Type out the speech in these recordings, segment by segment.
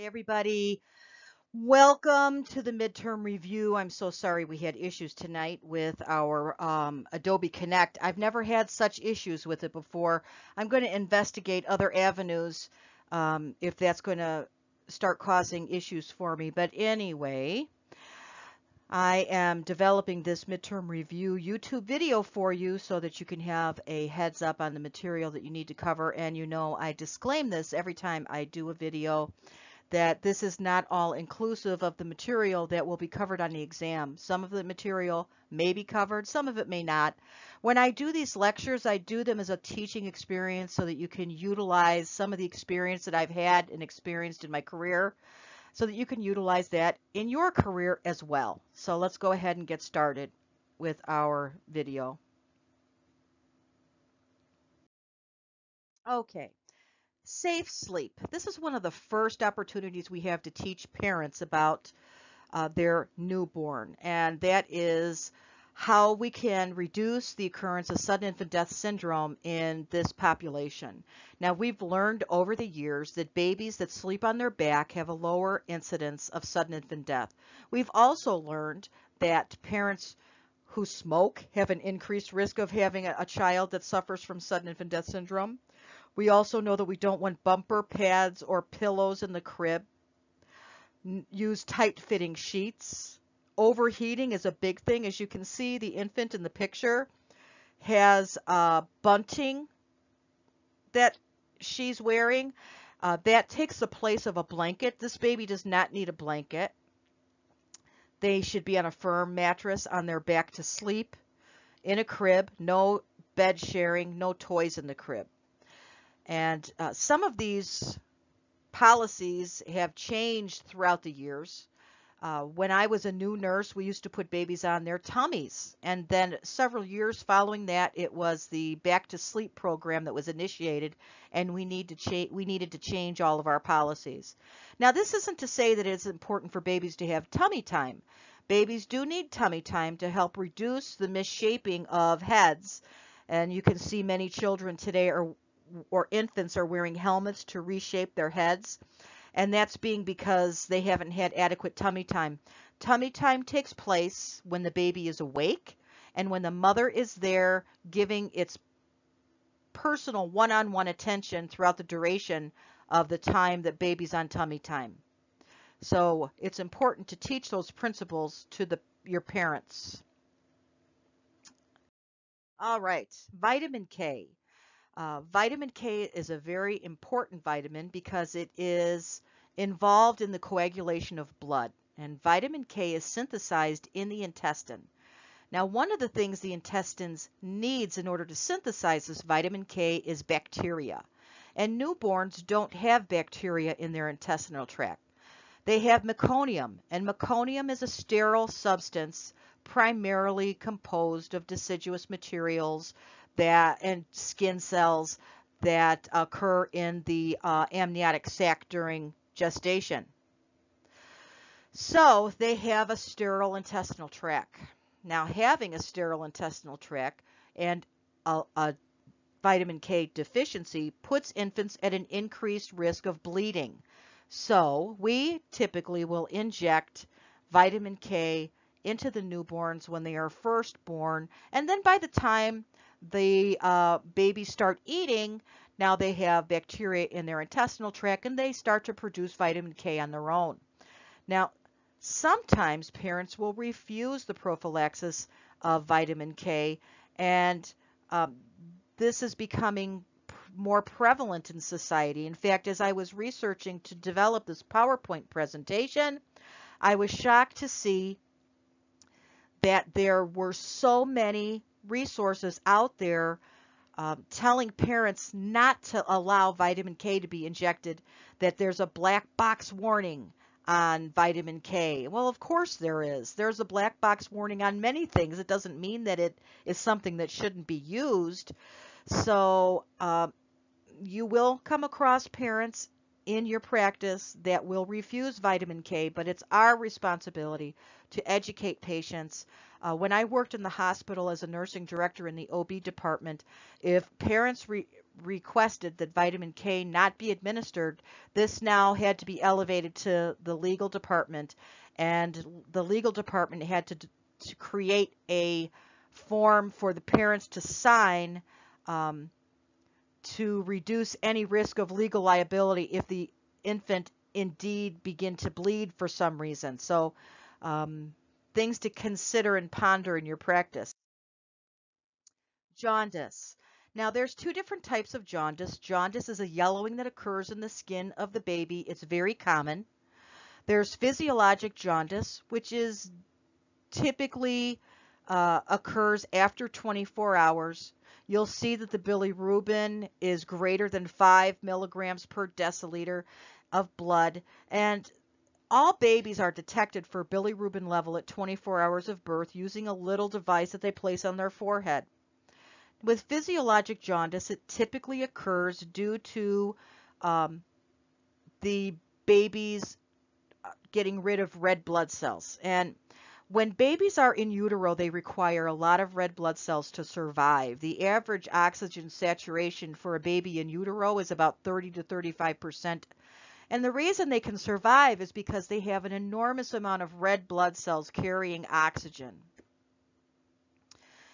Hi, everybody. Welcome to the midterm review. I'm so sorry we had issues tonight with our um, Adobe Connect. I've never had such issues with it before. I'm going to investigate other avenues um, if that's going to start causing issues for me. But anyway, I am developing this midterm review YouTube video for you so that you can have a heads up on the material that you need to cover. And you know, I disclaim this every time I do a video that this is not all inclusive of the material that will be covered on the exam. Some of the material may be covered, some of it may not. When I do these lectures, I do them as a teaching experience so that you can utilize some of the experience that I've had and experienced in my career so that you can utilize that in your career as well. So let's go ahead and get started with our video. Okay, Safe sleep. This is one of the first opportunities we have to teach parents about uh, their newborn, and that is how we can reduce the occurrence of sudden infant death syndrome in this population. Now, we've learned over the years that babies that sleep on their back have a lower incidence of sudden infant death. We've also learned that parents who smoke have an increased risk of having a, a child that suffers from sudden infant death syndrome. We also know that we don't want bumper pads or pillows in the crib. Use tight fitting sheets. Overheating is a big thing. As you can see, the infant in the picture has uh, bunting that she's wearing. Uh, that takes the place of a blanket. This baby does not need a blanket. They should be on a firm mattress on their back to sleep in a crib. No bed sharing, no toys in the crib. And uh, some of these policies have changed throughout the years. Uh, when I was a new nurse, we used to put babies on their tummies. And then several years following that, it was the back to sleep program that was initiated, and we, need to cha- we needed to change all of our policies. Now, this isn't to say that it's important for babies to have tummy time. Babies do need tummy time to help reduce the misshaping of heads. And you can see many children today are or infants are wearing helmets to reshape their heads. And that's being because they haven't had adequate tummy time. Tummy time takes place when the baby is awake and when the mother is there giving its personal one-on-one attention throughout the duration of the time that baby's on tummy time. So it's important to teach those principles to the your parents. All right, vitamin K. Uh, vitamin K is a very important vitamin because it is involved in the coagulation of blood. And vitamin K is synthesized in the intestine. Now, one of the things the intestines needs in order to synthesize this vitamin K is bacteria. And newborns don't have bacteria in their intestinal tract. They have meconium, and meconium is a sterile substance primarily composed of deciduous materials that and skin cells that occur in the uh, amniotic sac during gestation. So they have a sterile intestinal tract. Now having a sterile intestinal tract and a, a vitamin K deficiency puts infants at an increased risk of bleeding. So we typically will inject vitamin K into the newborns when they are first born. And then by the time the uh, babies start eating, now they have bacteria in their intestinal tract and they start to produce vitamin K on their own. Now, sometimes parents will refuse the prophylaxis of vitamin K, and um, this is becoming more prevalent in society. In fact, as I was researching to develop this PowerPoint presentation, I was shocked to see that there were so many resources out there um, telling parents not to allow vitamin K to be injected, that there's a black box warning on vitamin K. Well, of course there is. There's a black box warning on many things. It doesn't mean that it is something that shouldn't be used. So uh, you will come across parents in your practice that will refuse vitamin K, but it's our responsibility to educate patients. Uh, when I worked in the hospital as a nursing director in the OB department, if parents re requested that vitamin K not be administered, this now had to be elevated to the legal department, and the legal department had to, to create a form for the parents to sign um, to reduce any risk of legal liability if the infant indeed begin to bleed for some reason. So um, things to consider and ponder in your practice. Jaundice. Now there's two different types of jaundice. Jaundice is a yellowing that occurs in the skin of the baby. It's very common. There's physiologic jaundice, which is typically uh, occurs after 24 hours. You'll see that the bilirubin is greater than 5 milligrams per deciliter of blood. And all babies are detected for bilirubin level at 24 hours of birth using a little device that they place on their forehead. With physiologic jaundice, it typically occurs due to um, the baby's uh, getting rid of red blood cells. And when babies are in utero, they require a lot of red blood cells to survive. The average oxygen saturation for a baby in utero is about 30 to 35 percent and the reason they can survive is because they have an enormous amount of red blood cells carrying oxygen.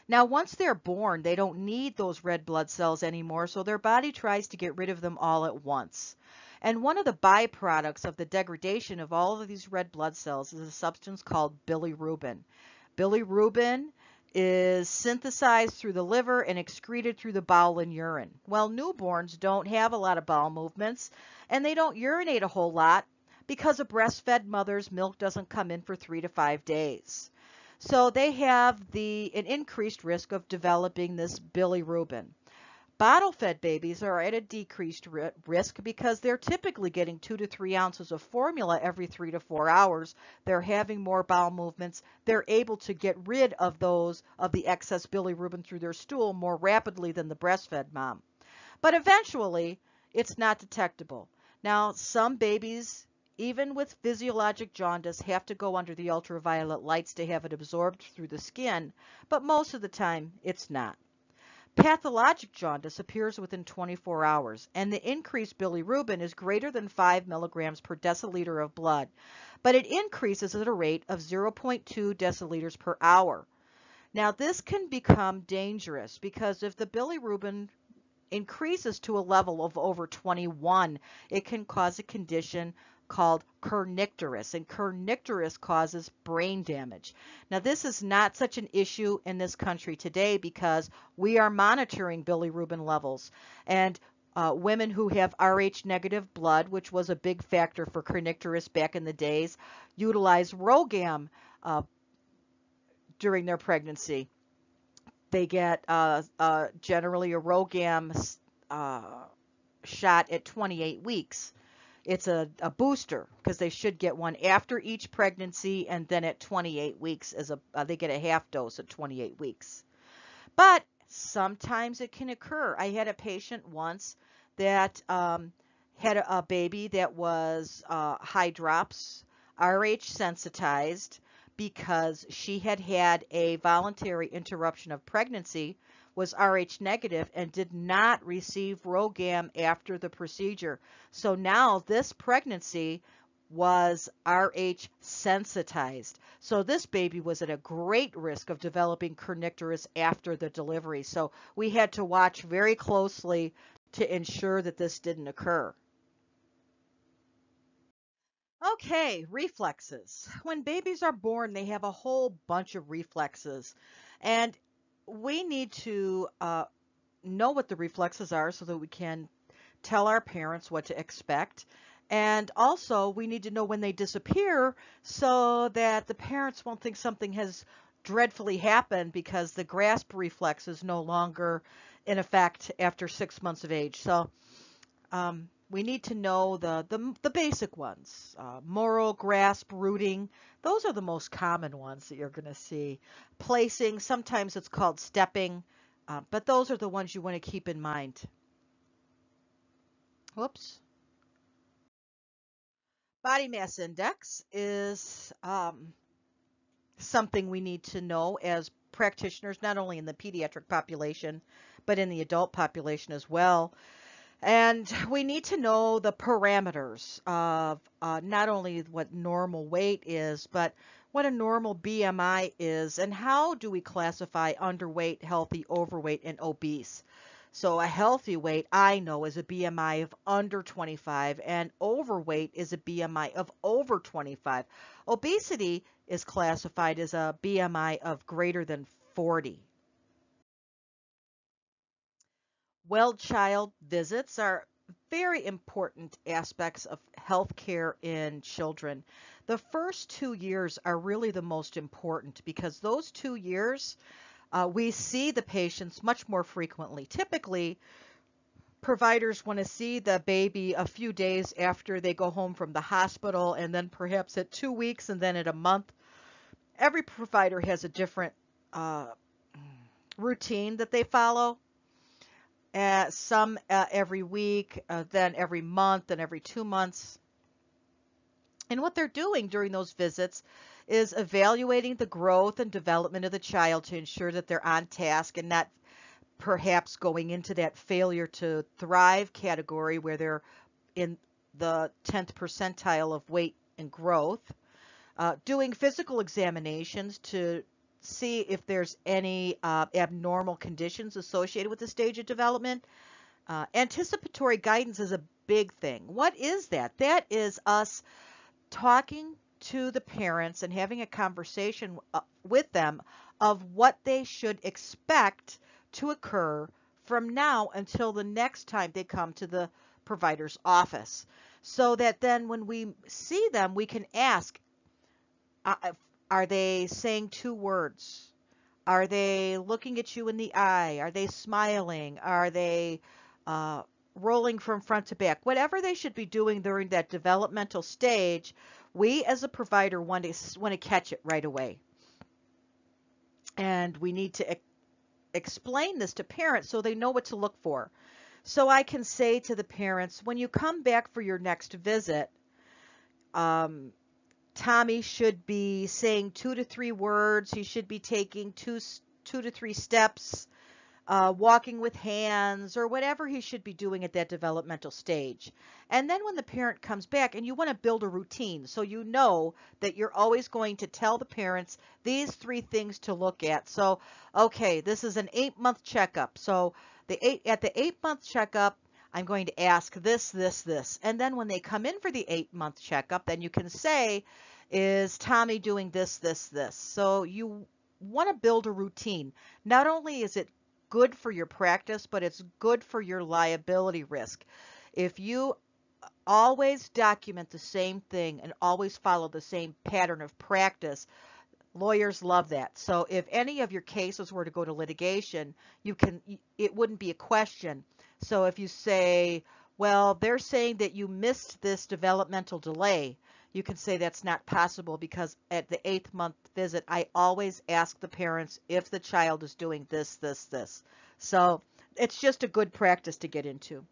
Now, once they're born, they don't need those red blood cells anymore, so their body tries to get rid of them all at once. And one of the byproducts of the degradation of all of these red blood cells is a substance called bilirubin. Bilirubin is synthesized through the liver and excreted through the bowel and urine. Well, newborns don't have a lot of bowel movements and they don't urinate a whole lot because a breastfed mother's milk doesn't come in for three to five days. So they have the an increased risk of developing this bilirubin. Bottle fed babies are at a decreased risk because they're typically getting two to three ounces of formula every three to four hours. They're having more bowel movements. They're able to get rid of those of the excess bilirubin through their stool more rapidly than the breastfed mom. But eventually, it's not detectable. Now, some babies, even with physiologic jaundice, have to go under the ultraviolet lights to have it absorbed through the skin, but most of the time, it's not. Pathologic jaundice appears within 24 hours, and the increased bilirubin is greater than 5 milligrams per deciliter of blood, but it increases at a rate of 0.2 deciliters per hour. Now, this can become dangerous because if the bilirubin increases to a level of over 21, it can cause a condition called kernicterus, and kernicterus causes brain damage. Now, this is not such an issue in this country today because we are monitoring bilirubin levels, and uh, women who have Rh negative blood, which was a big factor for kernicterus back in the days, utilize RhoGAM uh, during their pregnancy. They get uh, uh generally a RhoGAM uh, shot at 28 weeks it's a, a booster because they should get one after each pregnancy and then at 28 weeks as a uh, they get a half dose at 28 weeks. But sometimes it can occur. I had a patient once that um, had a, a, baby that was uh, hydrops, RH sensitized because she had had a voluntary interruption of pregnancy was Rh negative and did not receive RhoGAM after the procedure. So now this pregnancy was Rh sensitized. So this baby was at a great risk of developing kernicterus after the delivery. So we had to watch very closely to ensure that this didn't occur. Okay, reflexes. When babies are born, they have a whole bunch of reflexes. And we need to uh, know what the reflexes are so that we can tell our parents what to expect. And also, we need to know when they disappear so that the parents won't think something has dreadfully happened because the grasp reflex is no longer in effect after six months of age. So, um, we need to know the, the, the basic ones. Uh, Moro, grasp, rooting. Those are the most common ones that you're going to see. Placing, sometimes it's called stepping, uh, but those are the ones you want to keep in mind. Whoops. Body mass index is um, something we need to know as practitioners, not only in the pediatric population, but in the adult population as well. And we need to know the parameters of uh, not only what normal weight is, but what a normal BMI is, and how do we classify underweight, healthy, overweight, and obese. So a healthy weight, I know, is a BMI of under 25, and overweight is a BMI of over 25. Obesity is classified as a BMI of greater than 40. Well-child visits are very important aspects of healthcare in children. The first two years are really the most important because those two years uh, we see the patients much more frequently. Typically, providers want to see the baby a few days after they go home from the hospital and then perhaps at two weeks and then at a month. Every provider has a different uh, routine that they follow. Uh, some uh, every week, uh, then every month, and every two months. And what they're doing during those visits is evaluating the growth and development of the child to ensure that they're on task and not perhaps going into that failure to thrive category where they're in the 10th percentile of weight and growth. Uh, doing physical examinations to see if there's any uh, abnormal conditions associated with the stage of development. Uh, anticipatory guidance is a big thing. What is that? That is us talking to the parents and having a conversation uh, with them of what they should expect to occur from now until the next time they come to the provider's office. So that then when we see them, we can ask, uh, are they saying two words? Are they looking at you in the eye? Are they smiling? Are they uh, rolling from front to back? Whatever they should be doing during that developmental stage, we as a provider want to want to catch it right away, and we need to explain this to parents so they know what to look for. So I can say to the parents, when you come back for your next visit, um, Tommy should be saying two to three words. He should be taking two, two to three steps, uh, walking with hands, or whatever he should be doing at that developmental stage. And then when the parent comes back, and you want to build a routine so you know that you're always going to tell the parents these three things to look at. So, okay, this is an eight month checkup. So the eight at the eight month checkup, I'm going to ask this, this, this. And then when they come in for the eight month checkup, then you can say, is Tommy doing this, this, this? So you want to build a routine. Not only is it good for your practice, but it's good for your liability risk. If you always document the same thing and always follow the same pattern of practice, lawyers love that. So if any of your cases were to go to litigation, you can it wouldn't be a question. So if you say, well, they're saying that you missed this developmental delay, you can say that's not possible because at the eighth month visit, I always ask the parents if the child is doing this, this, this. So it's just a good practice to get into.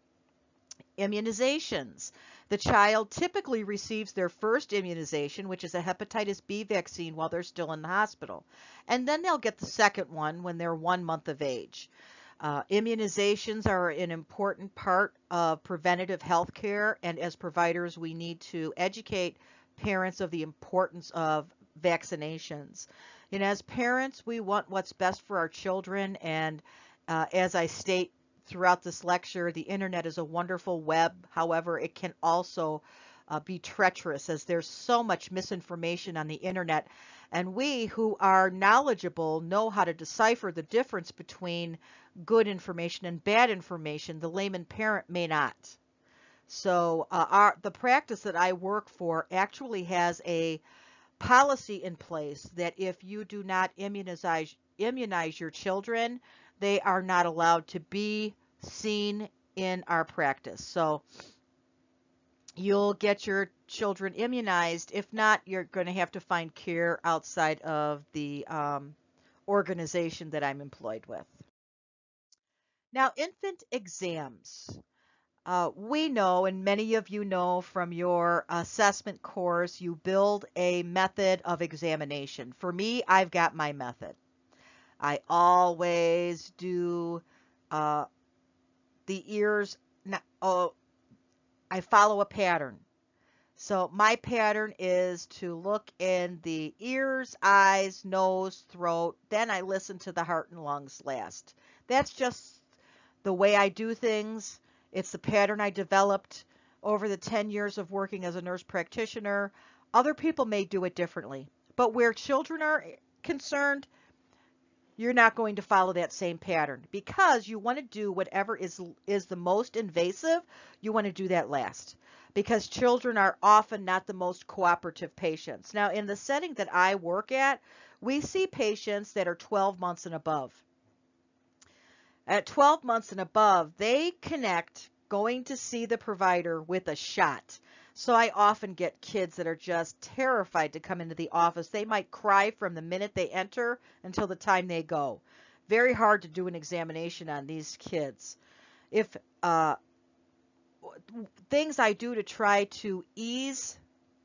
Immunizations. The child typically receives their first immunization, which is a hepatitis B vaccine while they're still in the hospital. And then they'll get the second one when they're one month of age. Uh, immunizations are an important part of preventative health care, and as providers, we need to educate parents of the importance of vaccinations. And as parents, we want what's best for our children, and uh, as I state throughout this lecture, the internet is a wonderful web. However, it can also uh, be treacherous as there's so much misinformation on the internet. And we who are knowledgeable know how to decipher the difference between good information and bad information. The layman parent may not. So uh, our, the practice that I work for actually has a policy in place that if you do not immunize immunize your children, they are not allowed to be seen in our practice. So you'll get your children immunized. If not, you're going to have to find care outside of the um, organization that I'm employed with. Now, infant exams. Uh, we know, and many of you know from your assessment course, you build a method of examination. For me, I've got my method. I always do uh, the ears. Oh, I follow a pattern. So my pattern is to look in the ears, eyes, nose, throat. Then I listen to the heart and lungs last. That's just the way I do things. It's the pattern I developed over the 10 years of working as a nurse practitioner. Other people may do it differently. But where children are concerned, you're not going to follow that same pattern because you want to do whatever is is the most invasive, you want to do that last because children are often not the most cooperative patients. Now, in the setting that I work at, we see patients that are 12 months and above. At 12 months and above, they connect going to see the provider with a shot. So I often get kids that are just terrified to come into the office. They might cry from the minute they enter until the time they go. Very hard to do an examination on these kids. If uh, things I do to try to ease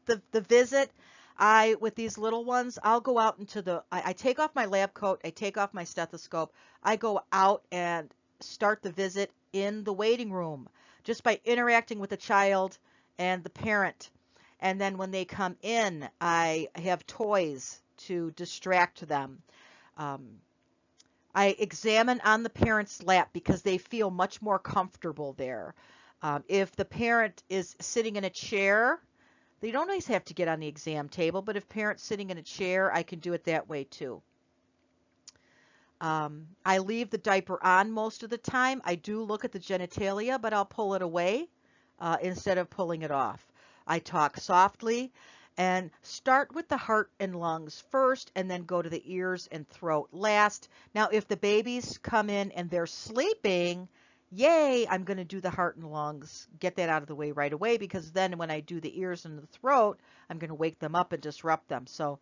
the, the visit, I with these little ones, I'll go out into the I, I take off my lab coat, I take off my stethoscope, I go out and start the visit in the waiting room just by interacting with the child and the parent. And then when they come in, I have toys to distract them. Um, I examine on the parent's lap because they feel much more comfortable there. Um, if the parent is sitting in a chair, they don't always have to get on the exam table, but if parent's sitting in a chair, I can do it that way too. Um, I leave the diaper on most of the time. I do look at the genitalia, but I'll pull it away uh, instead of pulling it off. I talk softly and start with the heart and lungs first and then go to the ears and throat last. Now, if the babies come in and they're sleeping, yay, I'm going to do the heart and lungs, get that out of the way right away because then when I do the ears and the throat, I'm going to wake them up and disrupt them. So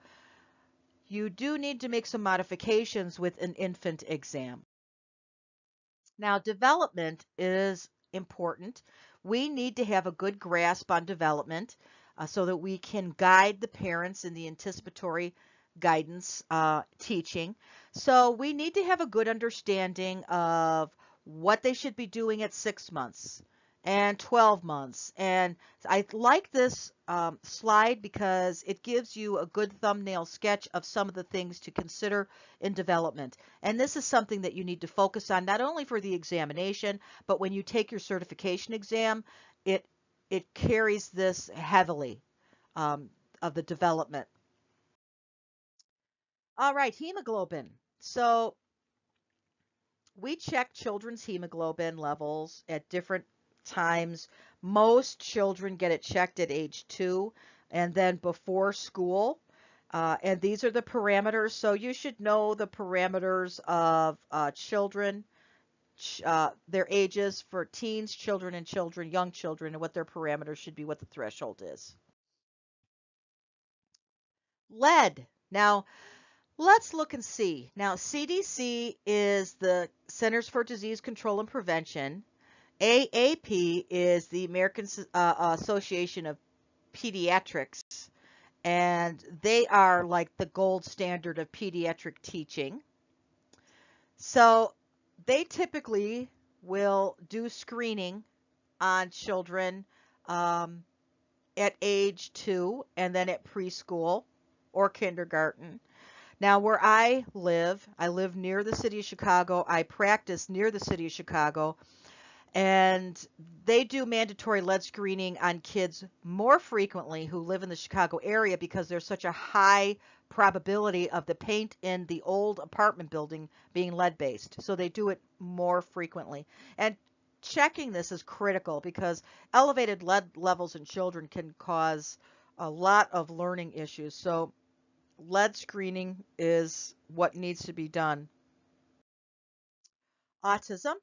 you do need to make some modifications with an infant exam. Now, development is important we need to have a good grasp on development uh, so that we can guide the parents in the anticipatory guidance uh, teaching. So we need to have a good understanding of what they should be doing at six months, and 12 months. And I like this um, slide because it gives you a good thumbnail sketch of some of the things to consider in development. And this is something that you need to focus on not only for the examination, but when you take your certification exam, it it carries this heavily um, of the development. All right, hemoglobin. So we check children's hemoglobin levels at different times. Most children get it checked at age two and then before school. Uh, and these are the parameters. So you should know the parameters of uh, children, uh, their ages for teens, children, and children, young children, and what their parameters should be, what the threshold is. Lead. Now, let's look and see. Now, CDC is the Centers for Disease Control and Prevention. AAP is the American uh, Association of Pediatrics, and they are like the gold standard of pediatric teaching. So they typically will do screening on children um, at age two and then at preschool or kindergarten. Now, where I live, I live near the city of Chicago. I practice near the city of Chicago and they do mandatory lead screening on kids more frequently who live in the Chicago area because there's such a high probability of the paint in the old apartment building being lead based. So they do it more frequently. And checking this is critical because elevated lead levels in children can cause a lot of learning issues. So lead screening is what needs to be done. Autism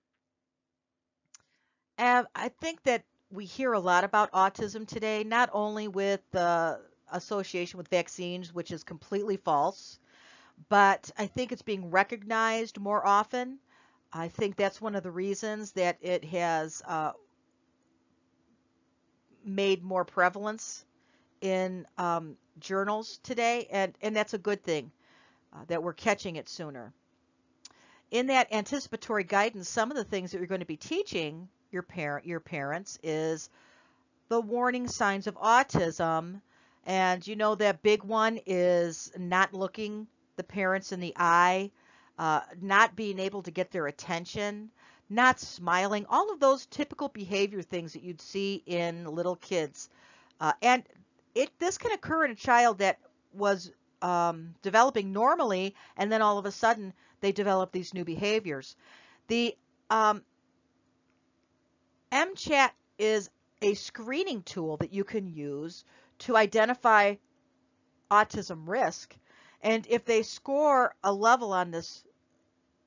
I think that we hear a lot about autism today, not only with the association with vaccines, which is completely false, but I think it's being recognized more often. I think that's one of the reasons that it has uh, made more prevalence in um, journals today, and, and that's a good thing uh, that we're catching it sooner. in that anticipatory guidance, some of the things that you're going to be teaching your parent your parents is the warning signs of autism. And you know that big one is not looking the parents in the eye, uh, not being able to get their attention, not smiling, all of those typical behavior things that you'd see in little kids. Uh, and it this can occur in a child that was um, developing normally, and then all of a sudden they develop these new behaviors. The um, MCHAT is a screening tool that you can use to identify autism risk. And if they score a level on this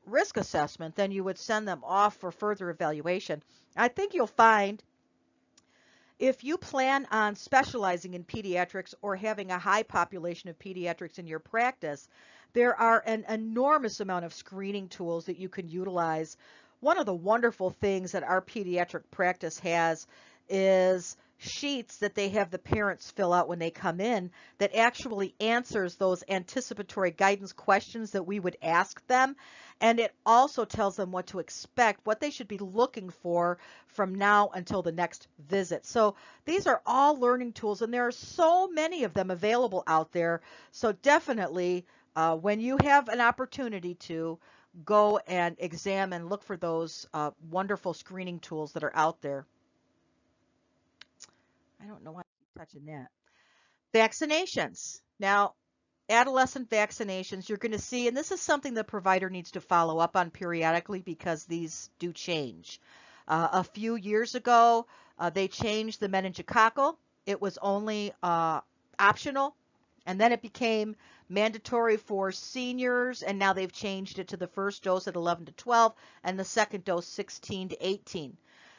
risk assessment, then you would send them off for further evaluation. I think you'll find if you plan on specializing in pediatrics or having a high population of pediatrics in your practice, there are an enormous amount of screening tools that you can utilize. One of the wonderful things that our pediatric practice has is sheets that they have the parents fill out when they come in that actually answers those anticipatory guidance questions that we would ask them. And it also tells them what to expect, what they should be looking for from now until the next visit. So these are all learning tools, and there are so many of them available out there. So definitely, uh, when you have an opportunity to, go and examine, look for those uh, wonderful screening tools that are out there. I don't know why I'm touching that. Vaccinations. Now, adolescent vaccinations, you're going to see, and this is something the provider needs to follow up on periodically because these do change. Uh, a few years ago, uh, they changed the meningococcal. It was only uh, optional, and then it became mandatory for seniors, and now they've changed it to the first dose at 11 to 12 and the second dose 16 to 18.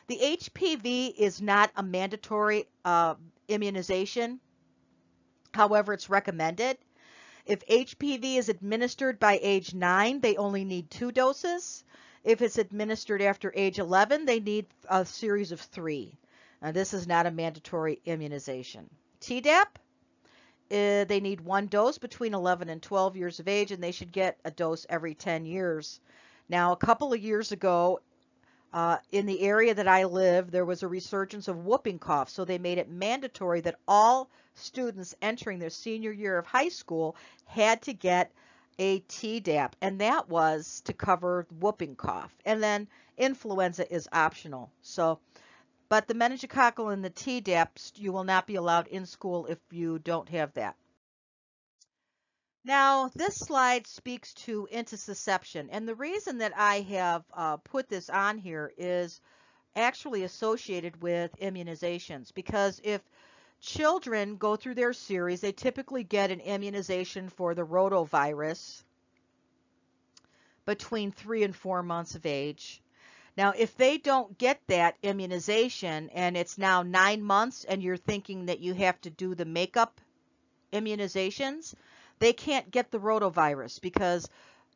The HPV is not a mandatory uh, immunization. However, it's recommended. If HPV is administered by age 9, they only need two doses. If it's administered after age 11, they need a series of three. Now, this is not a mandatory immunization. Tdap, uh, they need one dose between 11 and 12 years of age, and they should get a dose every 10 years. Now, a couple of years ago, uh, in the area that I live, there was a resurgence of whooping cough, so they made it mandatory that all students entering their senior year of high school had to get a Tdap, and that was to cover whooping cough. And then influenza is optional. So, but the meningococcal and the Tdaps, you will not be allowed in school if you don't have that. Now, this slide speaks to intussusception, and the reason that I have uh, put this on here is actually associated with immunizations because if children go through their series, they typically get an immunization for the rotavirus between three and four months of age. Now, if they don't get that immunization and it's now nine months and you're thinking that you have to do the makeup immunizations, they can't get the rotavirus because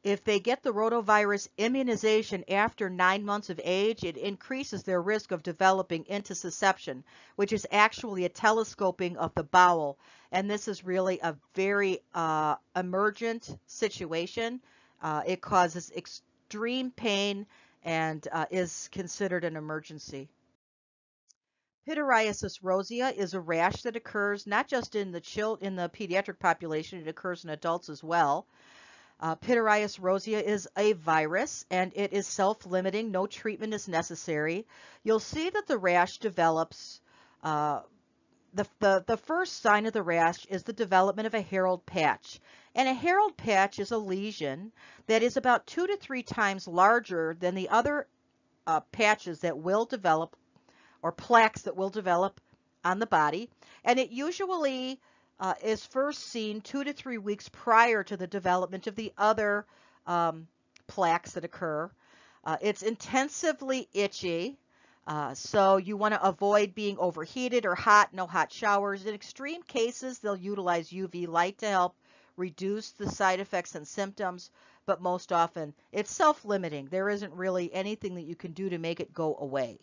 if they get the rotavirus immunization after nine months of age, it increases their risk of developing intussusception, which is actually a telescoping of the bowel. And this is really a very uh, emergent situation. Uh, it causes extreme pain and uh, is considered an emergency. Pityriasis rosea is a rash that occurs not just in the child in the pediatric population, it occurs in adults as well. Uh, pityriasis rosea is a virus and it is self-limiting. No treatment is necessary. You'll see that the rash develops. Uh, the, the, the first sign of the rash is the development of a herald patch. And a herald patch is a lesion that is about two to three times larger than the other uh, patches that will develop or plaques that will develop on the body. And it usually uh, is first seen two to three weeks prior to the development of the other um, plaques that occur. Uh, it's intensively itchy. Uh, so you want to avoid being overheated or hot, no hot showers. In extreme cases, they'll utilize UV light to help reduce the side effects and symptoms, but most often it's self-limiting. There isn't really anything that you can do to make it go away.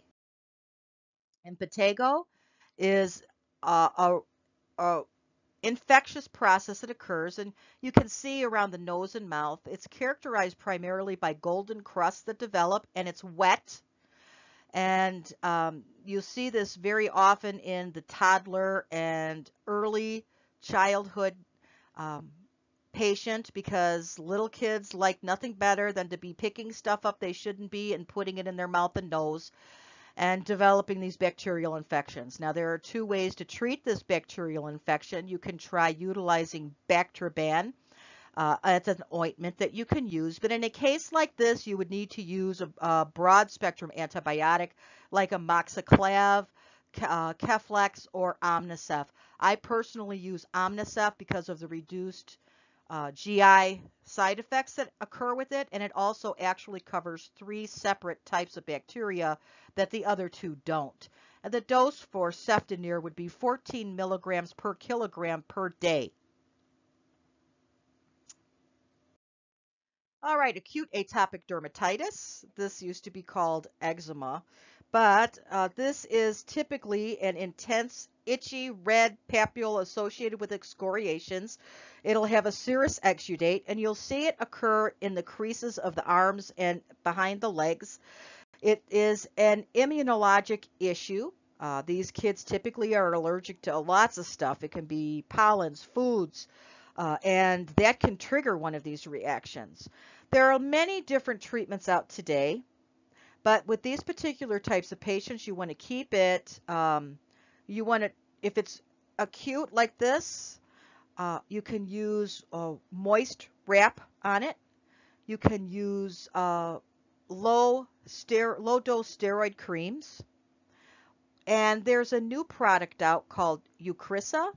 And Impetigo is a, a infectious process that occurs, and you can see around the nose and mouth. It's characterized primarily by golden crusts that develop, and it's wet. And um, you see this very often in the toddler and early childhood um, patient because little kids like nothing better than to be picking stuff up they shouldn't be and putting it in their mouth and nose and developing these bacterial infections. Now, there are two ways to treat this bacterial infection. You can try utilizing Bactroban. Uh, an ointment that you can use, but in a case like this, you would need to use a, a broad spectrum antibiotic like amoxiclav, uh, Keflex, or Omnicef. I personally use Omnicef because of the reduced uh, GI side effects that occur with it, and it also actually covers three separate types of bacteria that the other two don't. And the dose for cefdinir would be 14 milligrams per kilogram per day. All right, acute atopic dermatitis. This used to be called eczema, but uh, this is typically an intense, itchy, red papule associated with excoriations. It'll have a serous exudate, and you'll see it occur in the creases of the arms and behind the legs. It is an immunologic issue. Uh, these kids typically are allergic to lots of stuff. It can be pollens, foods, uh, and that can trigger one of these reactions. There are many different treatments out today. But with these particular types of patients, you want to keep it, um, you want to, if it's acute like this, uh, you can use a moist wrap on it. You can use uh, low, low dose steroid creams. And there's a new product out called Eucrisa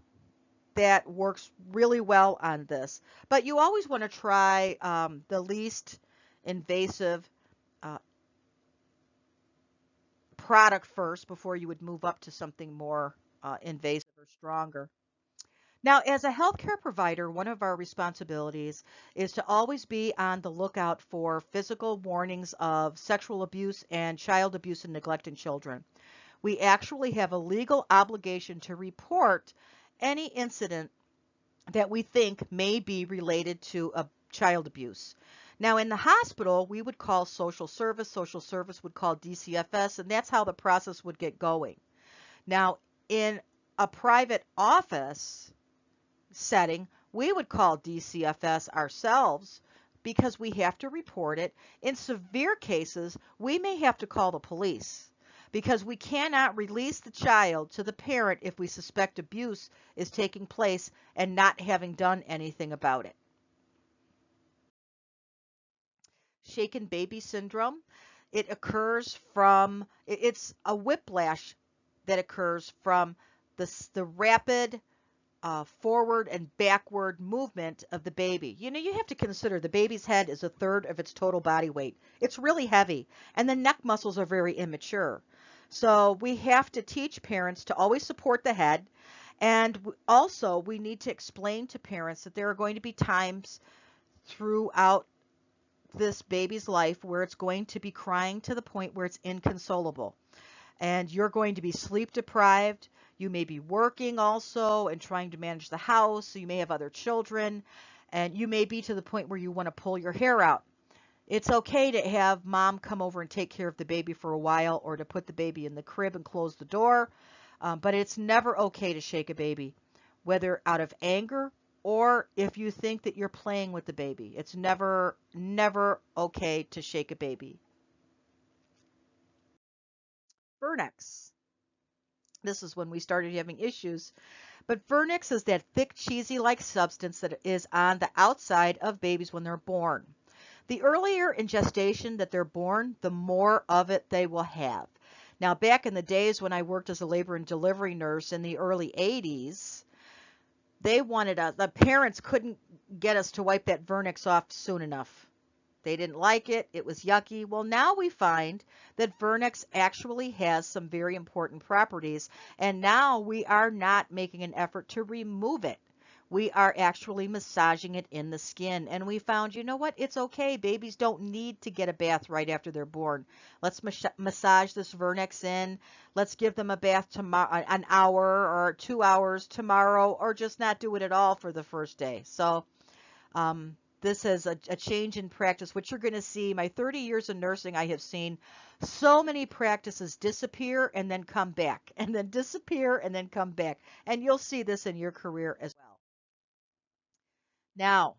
that works really well on this. But you always want to try um, the least invasive uh, product first before you would move up to something more uh, invasive or stronger. Now, as a healthcare provider, one of our responsibilities is to always be on the lookout for physical warnings of sexual abuse and child abuse and neglect in children. We actually have a legal obligation to report any incident that we think may be related to a child abuse. Now, in the hospital, we would call social service, social service would call DCFS, and that's how the process would get going. Now, in a private office setting, we would call DCFS ourselves because we have to report it. In severe cases, we may have to call the police because we cannot release the child to the parent if we suspect abuse is taking place and not having done anything about it. Shaken baby syndrome. It occurs from, it's a whiplash that occurs from the, the rapid uh, forward and backward movement of the baby. You know, you have to consider the baby's head is a third of its total body weight. It's really heavy, and the neck muscles are very immature. So we have to teach parents to always support the head. And also, we need to explain to parents that there are going to be times throughout this baby's life where it's going to be crying to the point where it's inconsolable. And you're going to be sleep deprived. You may be working also and trying to manage the house. So you may have other children. And you may be to the point where you want to pull your hair out. It's okay to have mom come over and take care of the baby for a while or to put the baby in the crib and close the door. Um, but it's never okay to shake a baby, whether out of anger or if you think that you're playing with the baby. It's never, never okay to shake a baby. Vernix. This is when we started having issues. But vernix is that thick, cheesy-like substance that is on the outside of babies when they're born. The earlier in gestation that they're born, the more of it they will have. Now, back in the days when I worked as a labor and delivery nurse in the early 80s, they wanted us, the parents couldn't get us to wipe that vernix off soon enough. They didn't like it. It was yucky. Well, now we find that Vernix actually has some very important properties, and now we are not making an effort to remove it. We are actually massaging it in the skin. And we found, you know what? It's okay. Babies don't need to get a bath right after they're born. Let's mas massage this Vernix in. Let's give them a bath tomorrow, an hour or two hours tomorrow, or just not do it at all for the first day. So, um, this is a, a, change in practice. What you're going to see, my 30 years of nursing, I have seen so many practices disappear and then come back, and then disappear and then come back. And you'll see this in your career as well. Now,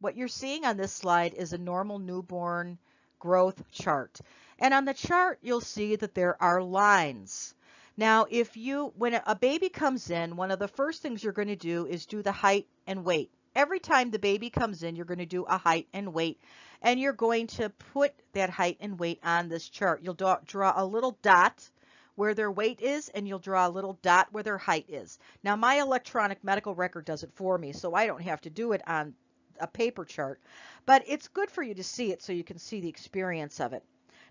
what you're seeing on this slide is a normal newborn growth chart. And on the chart, you'll see that there are lines. Now, if you, when a baby comes in, one of the first things you're going to do is do the height and weight every time the baby comes in, you're going to do a height and weight, and you're going to put that height and weight on this chart. You'll draw, a little dot where their weight is, and you'll draw a little dot where their height is. Now, my electronic medical record does it for me, so I don't have to do it on a paper chart, but it's good for you to see it so you can see the experience of it.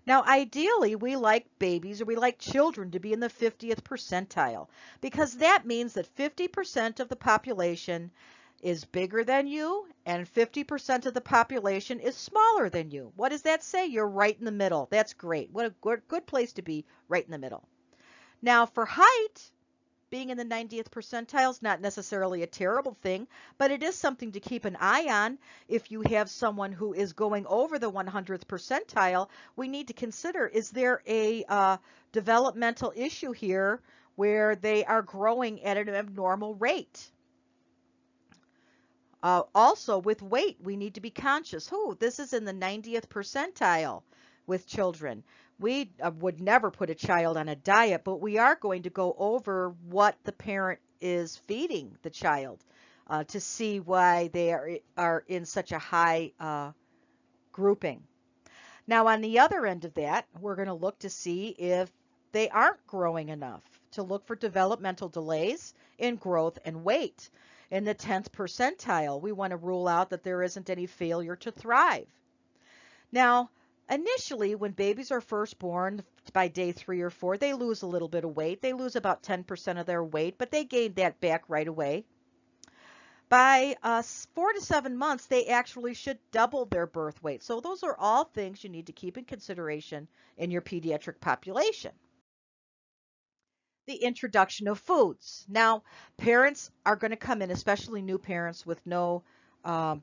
Now, ideally, we like babies or we like children to be in the 50th percentile because that means that 50% of the population is bigger than you and 50% of the population is smaller than you. What does that say? You're right in the middle. That's great. What a good, good place to be right in the middle. Now for height, being in the 90th percentile is not necessarily a terrible thing, but it is something to keep an eye on. If you have someone who is going over the 100th percentile, we need to consider, is there a uh, developmental issue here where they are growing at an abnormal rate? Uh, also, with weight, we need to be conscious. Oh, this is in the 90th percentile with children. We uh, would never put a child on a diet, but we are going to go over what the parent is feeding the child uh, to see why they are, are in such a high uh, grouping. Now, on the other end of that, we're going to look to see if they aren't growing enough to look for developmental delays in growth and weight in the 10th percentile. We want to rule out that there isn't any failure to thrive. Now, initially, when babies are first born by day three or four, they lose a little bit of weight. They lose about 10% of their weight, but they gain that back right away. By uh, four to seven months, they actually should double their birth weight. So those are all things you need to keep in consideration in your pediatric population the introduction of foods. Now, parents are going to come in, especially new parents with no um,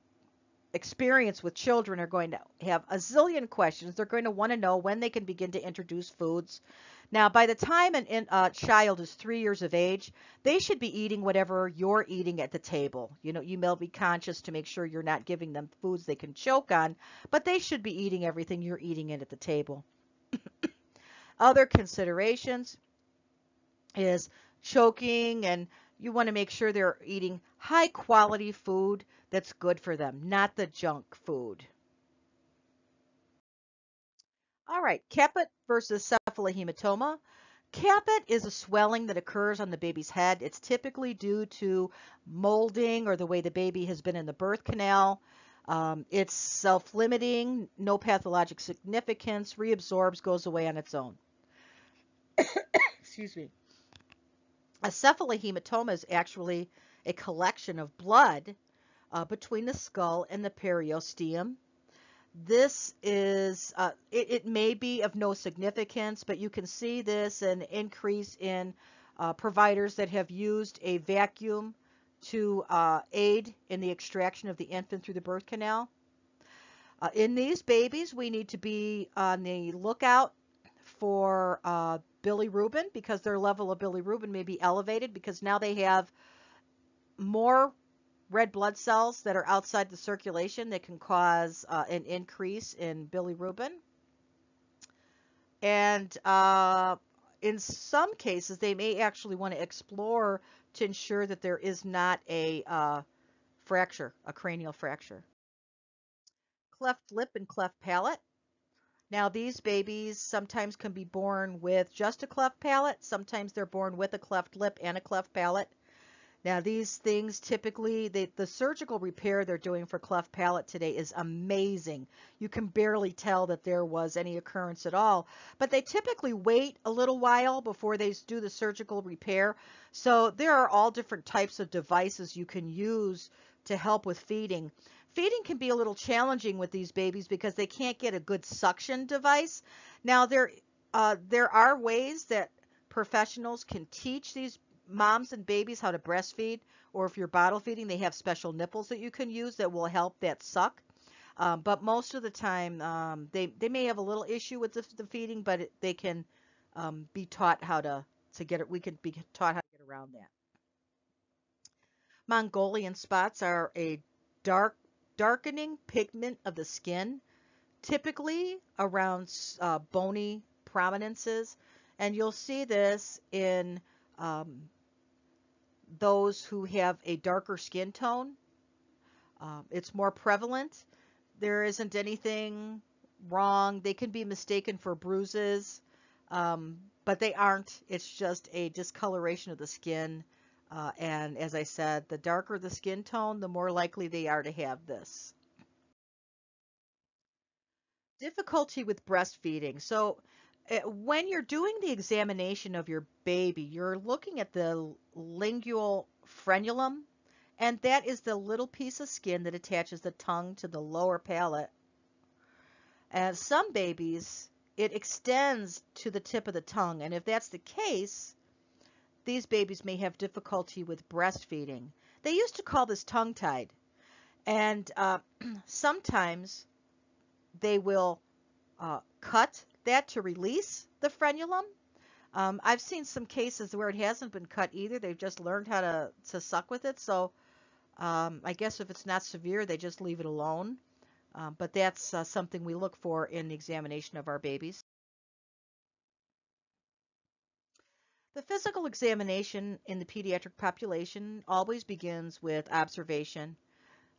experience with children, are going to have a zillion questions. They're going to want to know when they can begin to introduce foods. Now, by the time a child is three years of age, they should be eating whatever you're eating at the table. You know, you may be conscious to make sure you're not giving them foods they can choke on, but they should be eating everything you're eating at the table. Other considerations is choking and you want to make sure they're eating high quality food that's good for them, not the junk food. All right, caput versus cephalohematoma. Caput is a swelling that occurs on the baby's head. It's typically due to molding or the way the baby has been in the birth canal. Um, it's self-limiting, no pathologic significance, reabsorbs, goes away on its own. Excuse me. A cephalohematoma is actually a collection of blood uh, between the skull and the periosteum. This is, uh, it, it, may be of no significance, but you can see this an increase in uh, providers that have used a vacuum to uh, aid in the extraction of the infant through the birth canal. Uh, in these babies, we need to be on the lookout for uh, bilirubin because their level of bilirubin may be elevated because now they have more red blood cells that are outside the circulation that can cause uh, an increase in Billy bilirubin. And uh, in some cases, they may actually want to explore to ensure that there is not a uh, fracture, a cranial fracture. Cleft lip and cleft palate. Now these babies sometimes can be born with just a cleft palate. Sometimes they're born with a cleft lip and a cleft palate. Now these things typically, they, the surgical repair they're doing for cleft palate today is amazing. You can barely tell that there was any occurrence at all. But they typically wait a little while before they do the surgical repair. So there are all different types of devices you can use to help with feeding. Feeding can be a little challenging with these babies because they can't get a good suction device. Now there, uh, there are ways that professionals can teach these moms and babies how to breastfeed, or if you're bottle feeding, they have special nipples that you can use that will help that suck. Um, but most of the time, um, they they may have a little issue with the, the feeding, but it, they can um, be taught how to to get it. We can be taught how to get around that. Mongolian spots are a dark darkening pigment of the skin, typically around uh, bony prominences, and you'll see this in um, those who have a darker skin tone. Um, it's more prevalent. There isn't anything wrong. They can be mistaken for bruises, um, but they aren't. It's just a discoloration of the skin. Uh, and as I said, the darker the skin tone, the more likely they are to have this. Difficulty with breastfeeding. So uh, when you're doing the examination of your baby, you're looking at the lingual frenulum, and that is the little piece of skin that attaches the tongue to the lower palate. And some babies, it extends to the tip of the tongue, and if that's the case, these babies may have difficulty with breastfeeding. They used to call this tongue-tied, and uh, sometimes they will uh, cut that to release the frenulum. Um, I've seen some cases where it hasn't been cut either. They've just learned how to, to suck with it. So um, I guess if it's not severe, they just leave it alone. Um, but that's uh, something we look for in the examination of our babies. The physical examination in the pediatric population always begins with observation.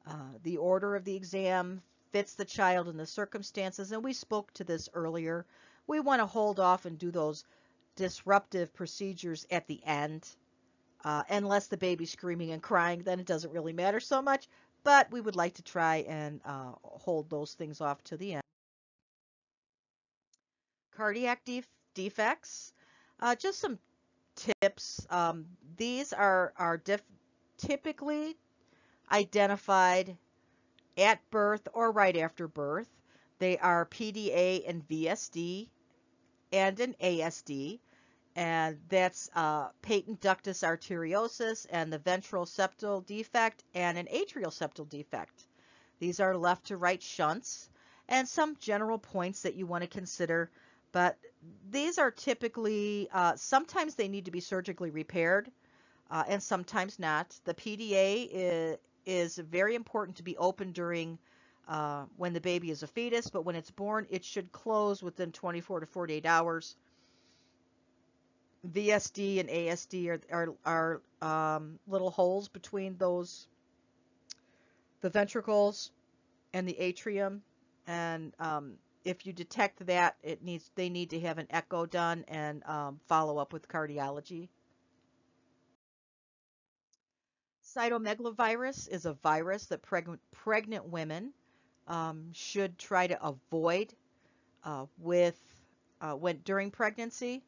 Uh, the order of the exam fits the child and the circumstances. And we spoke to this earlier. We want to hold off and do those disruptive procedures at the end. Uh, unless the baby's screaming and crying, then it doesn't really matter so much. But we would like to try and uh, hold those things off to the end. Cardiac def defects. Uh, just some tips. Um, these are, are typically identified at birth or right after birth. They are PDA and VSD and an ASD, and that's uh, patent ductus arteriosus and the ventral septal defect and an atrial septal defect. These are left to right shunts and some general points that you want to consider, but these are typically, uh, sometimes they need to be surgically repaired uh, and sometimes not. The PDA is, is very important to be open during uh, when the baby is a fetus, but when it's born, it should close within 24 to 48 hours. VSD and ASD are, are, are um, little holes between those, the ventricles and the atrium. And um, if you detect that, it needs they need to have an echo done and um, follow up with cardiology. Cytomegalovirus is a virus that preg pregnant women um, should try to avoid uh, with uh, when during pregnancy.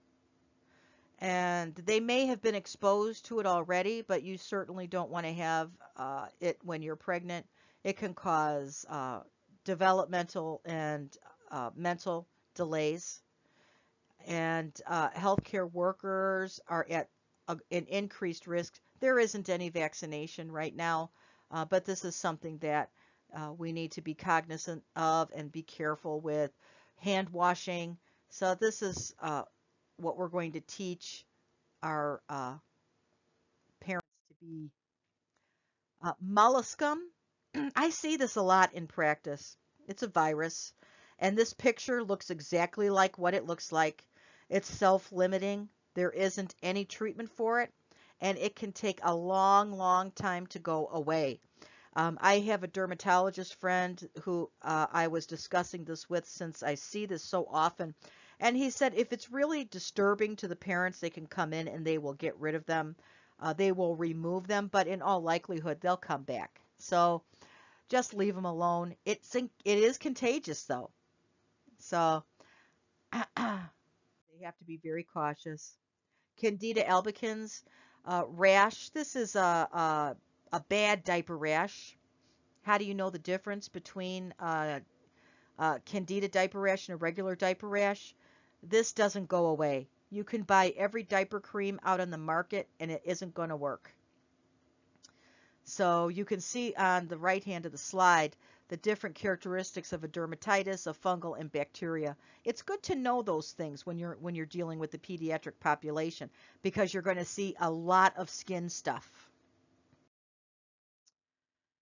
And they may have been exposed to it already, but you certainly don't want to have uh, it when you're pregnant. It can cause uh, developmental and uh, mental delays. And uh, healthcare workers are at a, an increased risk there isn't any vaccination right now, uh, but this is something that uh, we need to be cognizant of and be careful with. Hand washing. So this is uh, what we're going to teach our uh, parents to be. Molluscum. I see this a lot in practice. It's a virus. And this picture looks exactly like what it looks like. It's self-limiting. There isn't any treatment for it and it can take a long, long time to go away. Um, I have a dermatologist friend who uh, I was discussing this with since I see this so often. And he said if it's really disturbing to the parents, they can come in and they will get rid of them. uh, they will remove them, but in all likelihood, they'll come back. So just leave them alone. It's it is contagious though, so they have to be very cautious. Candida albicans uh, rash. This is a, a, a bad diaper rash. How do you know the difference between uh, uh, candida diaper rash and a regular diaper rash? This doesn't go away. You can buy every diaper cream out on the market and it isn't going to work. So you can see on the right hand of the slide the different characteristics of a dermatitis, a fungal, and bacteria. It's good to know those things when you're when you're dealing with the pediatric population because you're going to see a lot of skin stuff.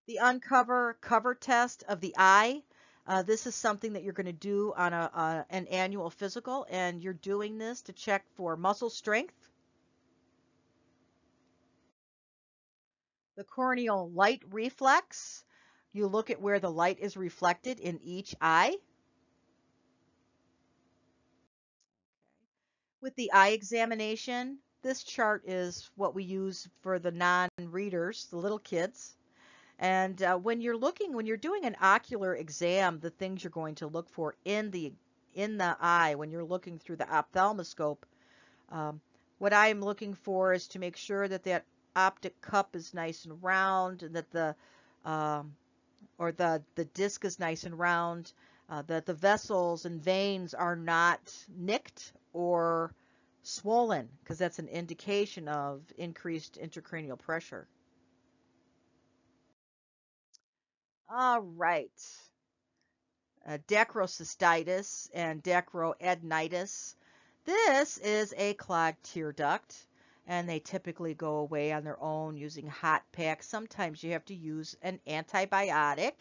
The uncover cover test of the eye. Uh, this is something that you're going to do on a, an annual physical, and you're doing this to check for muscle strength, the corneal light reflex. You look at where the light is reflected in each eye. With the eye examination, this chart is what we use for the non-readers, the little kids. And uh, when you're looking, when you're doing an ocular exam, the things you're going to look for in the in the eye when you're looking through the ophthalmoscope, um, what I'm looking for is to make sure that that optic cup is nice and round and that the um, or the the disc is nice and round, uh, that the vessels and veins are not nicked or swollen because that's an indication of increased intracranial pressure. All right. Uh, dacryocystitis and dacryoadenitis. This is a clogged tear duct, and they typically go away on their own using hot packs. Sometimes you have to use an antibiotic,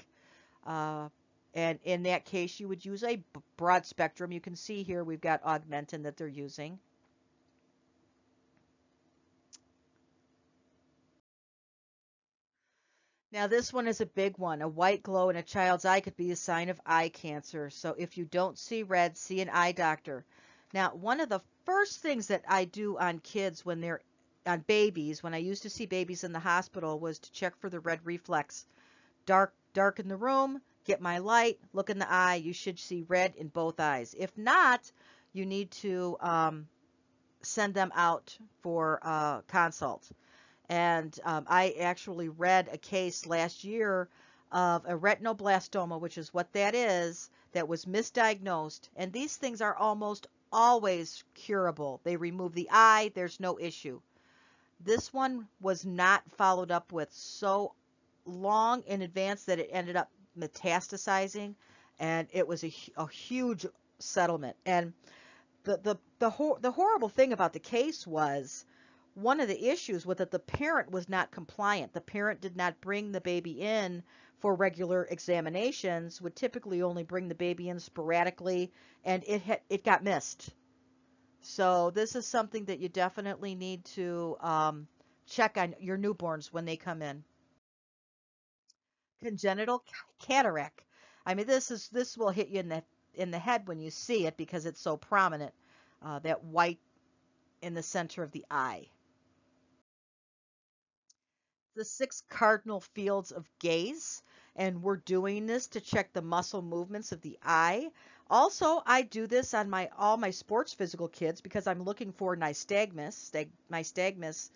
uh, and in that case, you would use a broad spectrum. You can see here we've got Augmentin that they're using. Now this one is a big one. A white glow in a child's eye could be a sign of eye cancer. So if you don't see red, see an eye doctor. Now one of the first things that I do on kids when they're on babies, when I used to see babies in the hospital, was to check for the red reflex. Dark, darken the room, get my light, look in the eye. You should see red in both eyes. If not, you need to um, send them out for uh, consult. And um, I actually read a case last year of a retinoblastoma, which is what that is, that was misdiagnosed. And these things are almost always curable. They remove the eye, there's no issue. This one was not followed up with so long in advance that it ended up metastasizing, and it was a, a huge settlement. And the the the, hor- the horrible thing about the case was one of the issues was that the parent was not compliant. The parent did not bring the baby in for regular examinations, would typically only bring the baby in sporadically, and it it got missed. So this is something that you definitely need to um, check on your newborns when they come in. Congenital cataract. I mean, this is this will hit you in the in the head when you see it because it's so prominent. Uh, that white in the center of the eye the six cardinal fields of gaze, and we're doing this to check the muscle movements of the eye. Also, I do this on my all my sports physical kids because I'm looking for nystagmus. Stag, nystagmus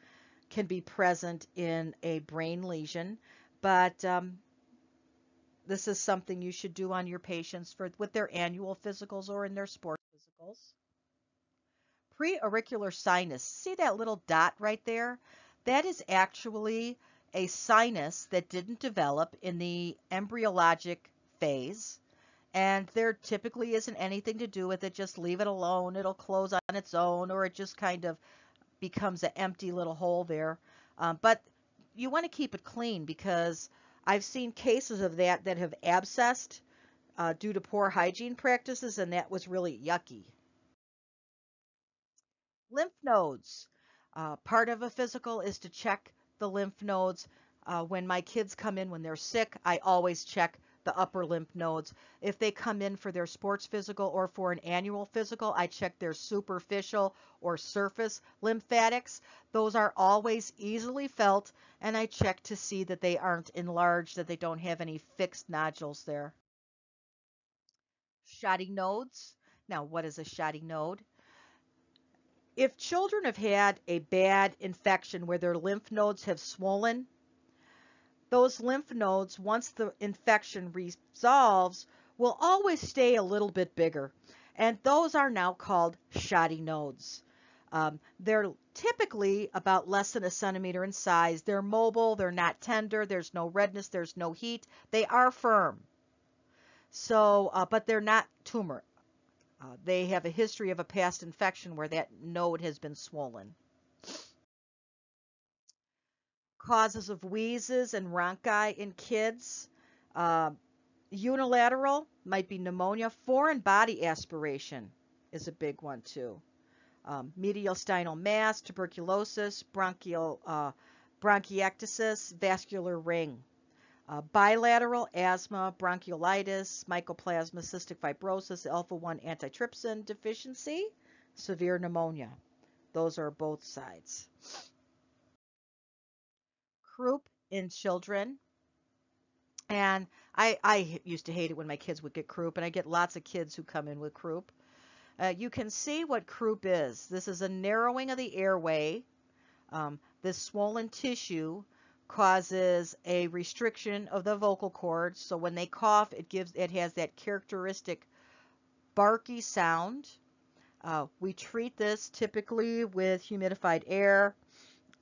can be present in a brain lesion, but um, this is something you should do on your patients for with their annual physicals or in their sports physicals. Preauricular sinus. See that little dot right there? That is actually a sinus that didn't develop in the embryologic phase. And there typically isn't anything to do with it. Just leave it alone. It'll close on its own, or it just kind of becomes an empty little hole there. Um, but you want to keep it clean because I've seen cases of that that have abscessed uh, due to poor hygiene practices, and that was really yucky. Lymph nodes. Uh, part of a physical is to check the lymph nodes. Uh, when my kids come in when they're sick, I always check the upper lymph nodes. If they come in for their sports physical or for an annual physical, I check their superficial or surface lymphatics. Those are always easily felt, and I check to see that they aren't enlarged, that they don't have any fixed nodules there. Shotty nodes. Now, what is a shotty node? If children have had a bad infection where their lymph nodes have swollen, those lymph nodes, once the infection resolves, will always stay a little bit bigger. And those are now called shotty nodes. Um, they're typically about less than a centimeter in size. They're mobile, they're not tender, there's no redness, there's no heat. They are firm. So, uh, but they're not tumor. Uh, they have a history of a past infection where that node has been swollen. Causes of wheezes and rhonchi in kids. Uh, unilateral might be pneumonia. Foreign body aspiration is a big one too. Um, mediastinal mass, tuberculosis, bronchial uh, bronchiectasis, vascular ring. Uh, bilateral asthma, bronchiolitis, mycoplasma, cystic fibrosis, alpha-1 antitrypsin deficiency, severe pneumonia. Those are both sides. Croup in children. And I, I used to hate it when my kids would get croup, and I get lots of kids who come in with croup. Uh, you can see what croup is. This is a narrowing of the airway. Um, this swollen tissue causes a restriction of the vocal cords. So when they cough, it gives it has that characteristic barky sound. Uh, we treat this typically with humidified air,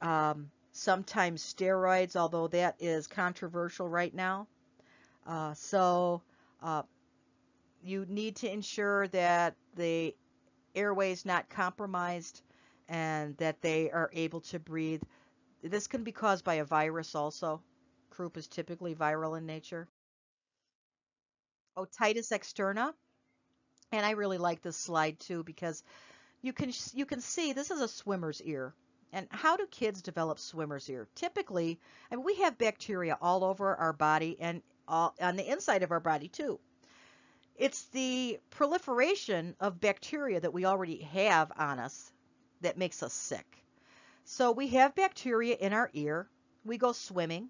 um, sometimes steroids, although that is controversial right now. Uh, so uh, you need to ensure that the airway is not compromised and that they are able to breathe this can be caused by a virus also. Croup is typically viral in nature. Otitis externa. And I really like this slide too because you can you can see this is a swimmer's ear. And how do kids develop swimmer's ear? Typically, I mean, we have bacteria all over our body and all, on the inside of our body too. It's the proliferation of bacteria that we already have on us that makes us sick. So we have bacteria in our ear. We go swimming.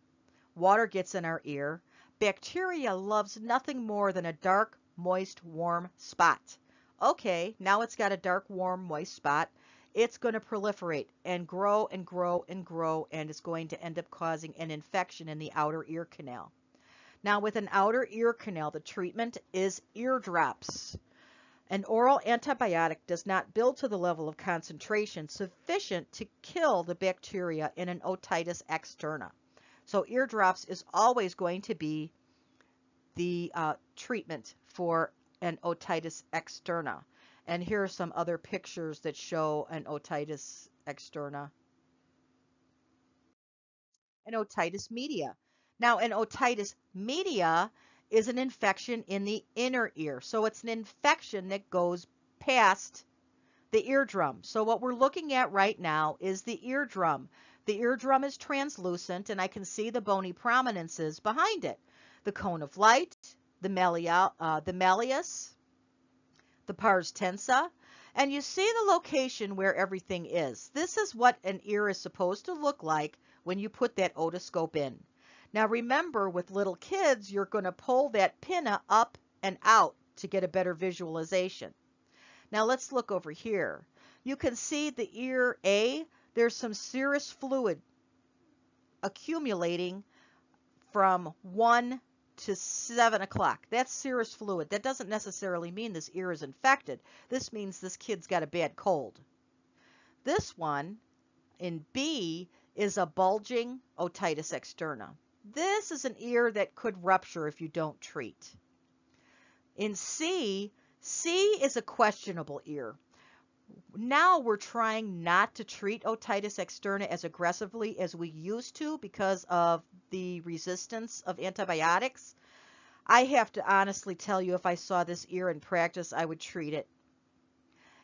Water gets in our ear. Bacteria loves nothing more than a dark, moist, warm spot. Okay, now it's got a dark, warm, moist spot. It's going to proliferate and grow and grow and grow, and it's going to end up causing an infection in the outer ear canal. Now, with an outer ear canal, the treatment is ear drops. An oral antibiotic does not build to the level of concentration sufficient to kill the bacteria in an otitis externa. So eardrops is always going to be the uh, treatment for an otitis externa. And here are some other pictures that show an otitis externa. An otitis media. Now, an otitis media is an infection in the inner ear. So it's an infection that goes past the eardrum. So what we're looking at right now is the eardrum. The eardrum is translucent and I can see the bony prominences behind it. The cone of light, the, malleus, uh, the malleus, the pars tensa, and you see the location where everything is. This is what an ear is supposed to look like when you put that otoscope in. Now remember, with little kids, you're going to pull that pinna up and out to get a better visualization. Now let's look over here. You can see the ear A, there's some serous fluid accumulating from 1 to 7 o'clock. That's serous fluid. That doesn't necessarily mean this ear is infected. This means this kid's got a bad cold. This one in B is a bulging otitis externa. This is an ear that could rupture if you don't treat. In C, C is a questionable ear. Now we're trying not to treat otitis externa as aggressively as we used to because of the resistance of antibiotics. I have to honestly tell you, if I saw this ear in practice, I would treat it.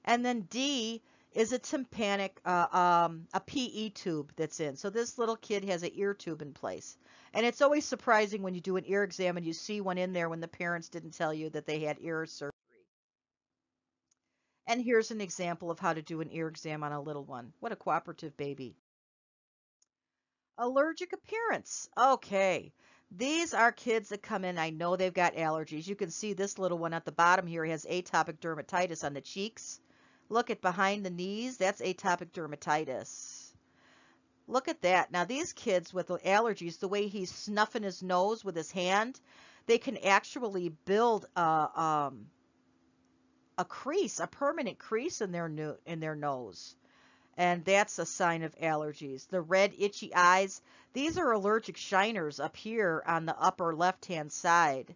And then D is a tympanic, uh, um, a PE tube that's in. So this little kid has an ear tube in place And it's always surprising when you do an ear exam and you see one in there when the parents didn't tell you that they had ear surgery. And here's an example of how to do an ear exam on a little one. What a cooperative baby. Allergic appearance. Okay. These are kids that come in. I know they've got allergies. You can see this little one at the bottom here has atopic dermatitis on the cheeks. Look at behind the knees. That's atopic dermatitis. Look at that. Now these kids with allergies, the way he's snuffing his nose with his hand, they can actually build a, um, a crease, a permanent crease in their in their nose and that's a sign of allergies. The red itchy eyes, these are allergic shiners up here on the upper left-hand side.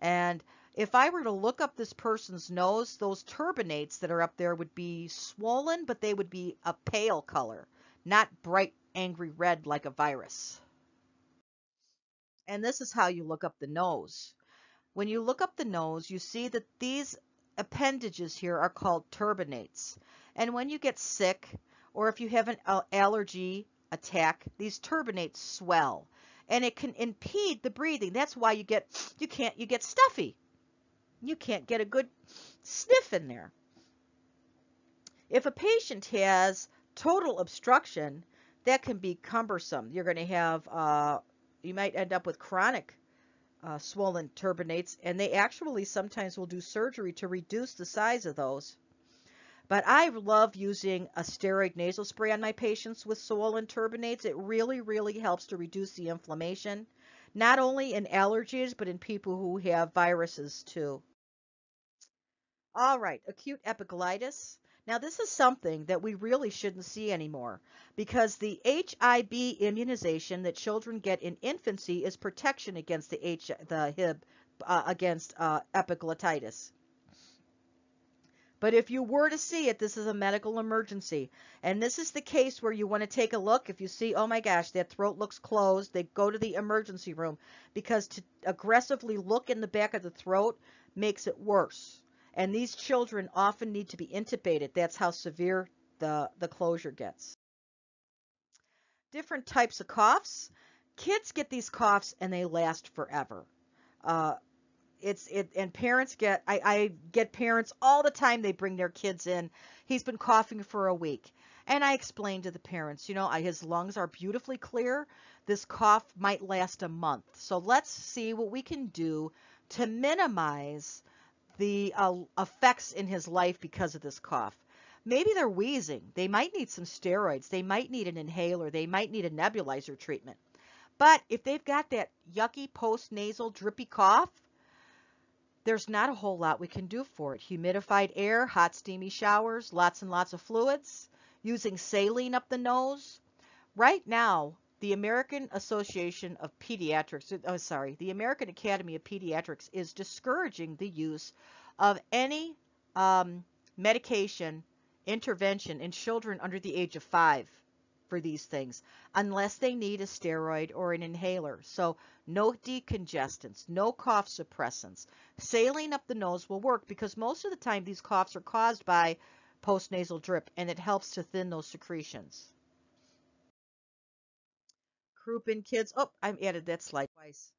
And if I were to look up this person's nose, those turbinates that are up there would be swollen, but they would be a pale color, not bright angry red like a virus. And this is how you look up the nose. When you look up the nose, you see that these appendages here are called turbinates. And when you get sick, or if you have an allergy attack, these turbinates swell and it can impede the breathing. That's why you get you can't you get stuffy. You can't get a good sniff in there. If a patient has total obstruction, that can be cumbersome. You're going to have uh, you might end up with chronic uh, swollen turbinates, and they actually sometimes will do surgery to reduce the size of those. But I love using a steroid nasal spray on my patients with swollen turbinates. It really, really helps to reduce the inflammation, not only in allergies, but in people who have viruses too. All right, acute epiglottitis. Now, this is something that we really shouldn't see anymore because the HIB immunization that children get in infancy is protection against the, H, the HIB uh, against uh, epiglottitis. But if you were to see it, this is a medical emergency. And this is the case where you want to take a look. If you see, oh my gosh, that throat looks closed, they go to the emergency room because to aggressively look in the back of the throat makes it worse. And these children often need to be intubated. That's how severe the, the closure gets. Different types of coughs. Kids get these coughs and they last forever. Uh, it's it and parents get I, I get parents all the time they bring their kids in he's been coughing for a week and i explain to the parents you know I, his lungs are beautifully clear this cough might last a month so let's see what we can do to minimize the uh, effects in his life because of this cough. Maybe they're wheezing. They might need some steroids. They might need an inhaler. They might need a nebulizer treatment. But if they've got that yucky post nasal drippy cough there's not a whole lot we can do for it. Humidified air, hot steamy showers, lots and lots of fluids, using saline up the nose. Right now, the American Association of Pediatrics, oh sorry, the American Academy of Pediatrics is discouraging the use of any um, medication intervention in children under the age of five for these things unless they need a steroid or an inhaler. So no decongestants, no cough suppressants. Saline up the nose will work because most of the time these coughs are caused by postnasal drip and it helps to thin those secretions. Croup in kids. Oh, I've added that slide twice.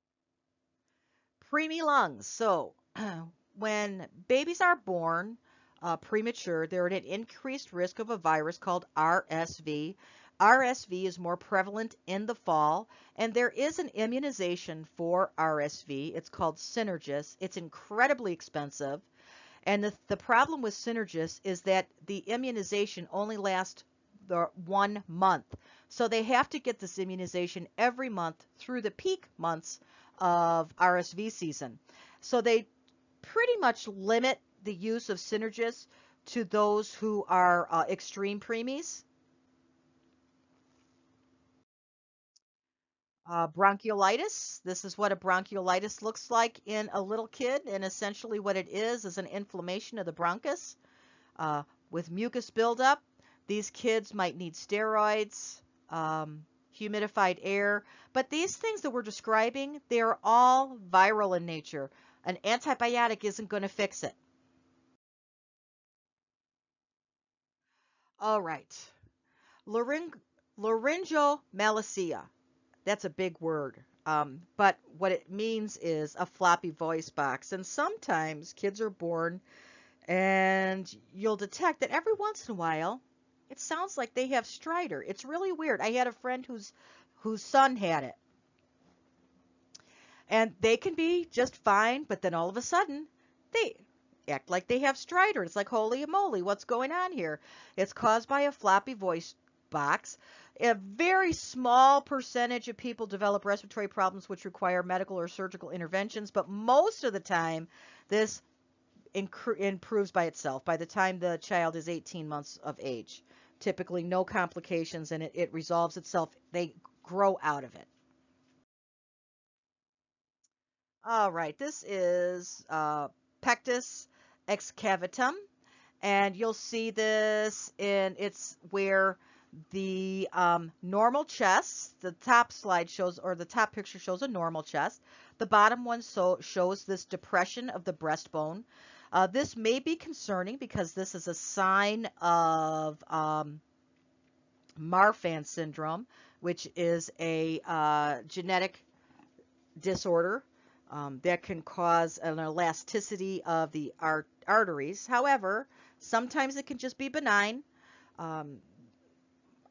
Preemie lungs. So when babies are born uh, premature, they're at an increased risk of a virus called RSV. RSV is more prevalent in the fall, and there is an immunization for RSV. It's called Synagis. It's incredibly expensive. And the, the problem with Synagis is that the immunization only lasts the one month. So they have to get this immunization every month through the peak months of RSV season. So they pretty much limit the use of Synagis to those who are uh, extreme preemies. Uh, bronchiolitis. This is what a bronchiolitis looks like in a little kid, and essentially what it is is an inflammation of the bronchus uh, with mucus buildup. These kids might need steroids, um, humidified air, but these things that we're describing, they're all viral in nature. An antibiotic isn't going to fix it. All right. Laryng laryngomalacia. That's a big word. Um, but what it means is a floppy voice box. And sometimes kids are born and you'll detect that every once in a while it sounds like they have stridor. It's really weird. I had a friend whose whose son had it. And they can be just fine, but then all of a sudden they act like they have stridor. It's like, holy moly, what's going on here? It's caused by a floppy voice box. A very small percentage of people develop respiratory problems which require medical or surgical interventions, but most of the time, this improves by itself by the time the child is 18 months of age. Typically, no complications, and it, it resolves itself. They grow out of it. All right, this is uh, pectus excavatum, and you'll see this in it's where the um, normal chest, the top slide shows, or the top picture shows a normal chest. The bottom one so, shows this depression of the breastbone. Uh, this may be concerning because this is a sign of um, Marfan syndrome, which is a uh, genetic disorder um, that can cause an elasticity of the art arteries. However, sometimes it can just be benign. Um,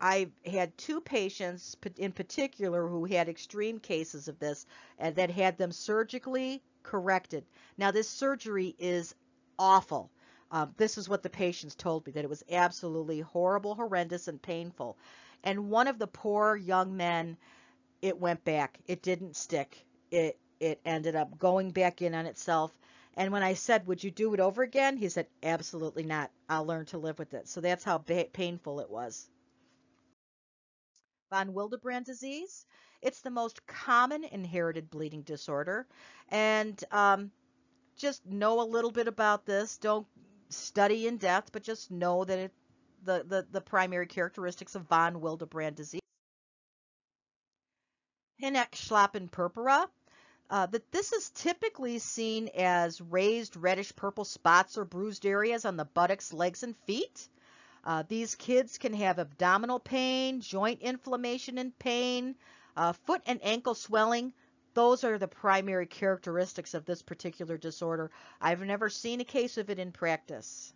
I had two patients in particular who had extreme cases of this and that had them surgically corrected. Now, this surgery is awful. Um, this is what the patients told me that it was absolutely horrible, horrendous, and painful. And one of the poor young men, it went back. It didn't stick. It it ended up going back in on itself. And when I said, "Would you do it over again?" he said, "Absolutely not. I'll learn to live with it." So that's how painful it was von Willebrand disease. It's the most common inherited bleeding disorder. And um, just know a little bit about this. Don't study in depth, but just know that it, the, the, the primary characteristics of von Willebrand disease. Henoch-Schönlein purpura. Uh, that this is typically seen as raised reddish purple spots or bruised areas on the buttocks, legs, and feet. Uh, these kids can have abdominal pain, joint inflammation and pain, uh, foot and ankle swelling. Those are the primary characteristics of this particular disorder. I've never seen a case of it in practice.